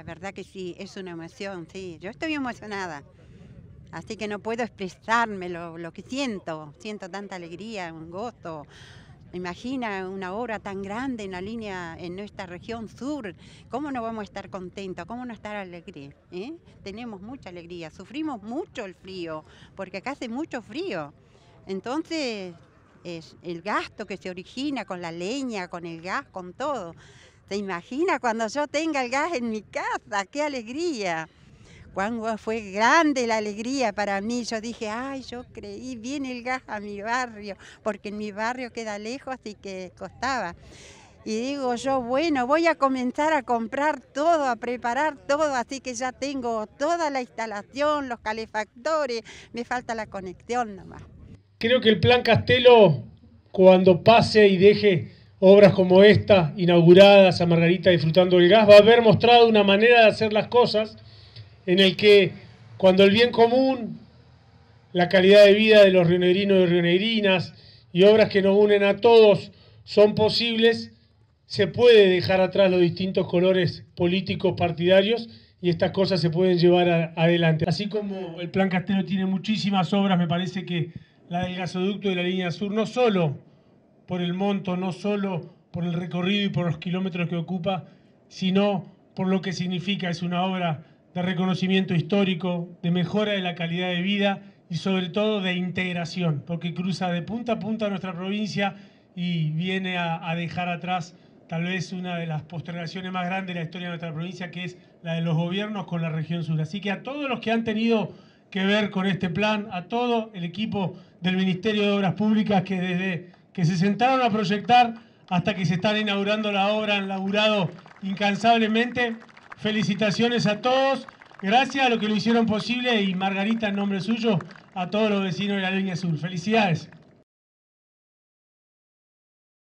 La verdad que sí, es una emoción, sí. Yo estoy emocionada. Así que no puedo expresarme lo, que siento. Siento tanta alegría, un gozo. Imagina una obra tan grande en la línea en nuestra región sur. ¿Cómo no vamos a estar contentos? ¿Cómo no estar alegres? eh? Tenemos mucha alegría. Sufrimos mucho el frío, porque acá hace mucho frío. Entonces, es el gasto que se origina con la leña, con el gas, con todo. ¿Se imagina cuando yo tenga el gas en mi casa? ¡Qué alegría! Cuando fue grande la alegría para mí, yo dije, ay, yo creí, viene el gas a mi barrio, porque en mi barrio queda lejos y que costaba. Y digo yo, bueno, voy a comenzar a comprar todo, a preparar todo, así que ya tengo toda la instalación, los calefactores, me falta la conexión nomás. Creo que el Plan Castelo, cuando pase y deje obras como esta inauguradas a Margarita disfrutando del gas, va a haber mostrado una manera de hacer las cosas en el que cuando el bien común, la calidad de vida de los rionegrinos y rionegrinas y obras que nos unen a todos son posibles, se puede dejar atrás los distintos colores políticos partidarios y estas cosas se pueden llevar adelante. Así como el Plan Castelo tiene muchísimas obras, me parece que la del gasoducto de la línea sur, no solo por el monto, no solo por el recorrido y por los kilómetros que ocupa, sino por lo que significa. Es una obra de reconocimiento histórico, de mejora de la calidad de vida y sobre todo de integración, porque cruza de punta a punta nuestra provincia y viene a, dejar atrás tal vez una de las postergaciones más grandes de la historia de nuestra provincia, que es la de los gobiernos con la región sur. Así que a todos los que han tenido que ver con este plan, a todo el equipo del Ministerio de Obras Públicas que desde que se sentaron a proyectar hasta que se están inaugurando la obra han laburado incansablemente. Felicitaciones a todos, gracias a lo que lo hicieron posible y Margarita en nombre suyo a todos los vecinos de la línea sur. Felicidades.